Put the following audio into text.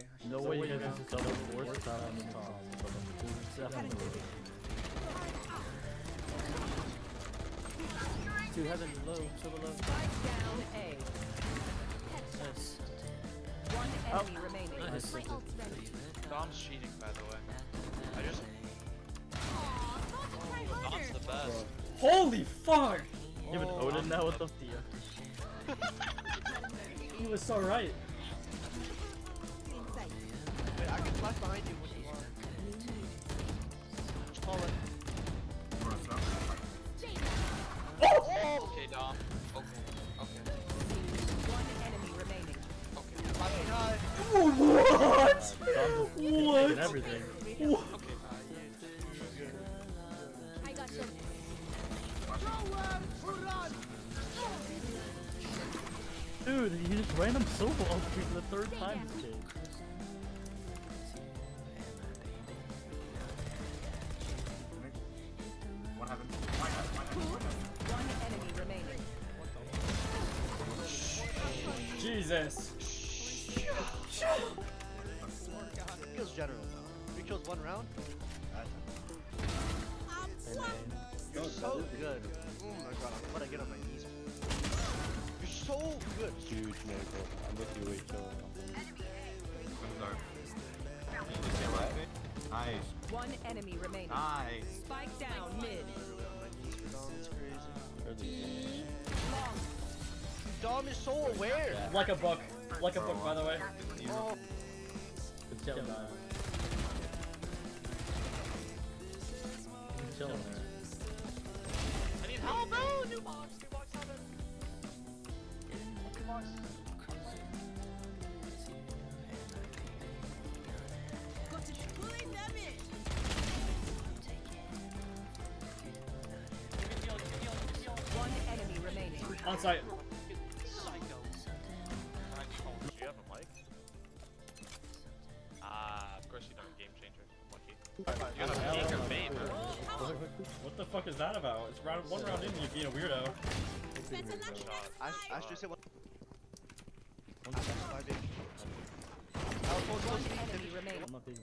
sorry. I No way you said- guys just double force that on the top. Two heaven low, silver low. Spike down A. Nice. One Oh. enemy remaining. Nice. Dom's cheating, by the way. I just. Try Dom's harder. the best. Holy fuck! Even Odin now with the Thea. He was so right. Behind you when you want. Just call it. Oh! Okay, Dom. Okay. Okay. One enemy remaining. Okay. Flashing high. What? What? everything. Okay. I got you. Dude, he just random solo ulti for the third time today. Jesus. Kills general. Three kills one round. You're so good. Oh my god, I'm gonna get on my knees. You're so good. Huge miracle. I'm with you, wait, chill. Nice. One enemy remaining. Nice. Spike down mid. Dom is so aware. Like a book. Like a book, by the way. Oh, Good job, man. He's chilling. I need help, bro! New box! New box, help! New box. Give me You gotta peek or bait, bro. What the fuck is that about? It's round one round in, you being a weirdo. Spencer, not Shot. I, I should say what. I, that's five days. I was One enemy remaining. I'm not being.